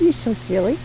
You're so silly.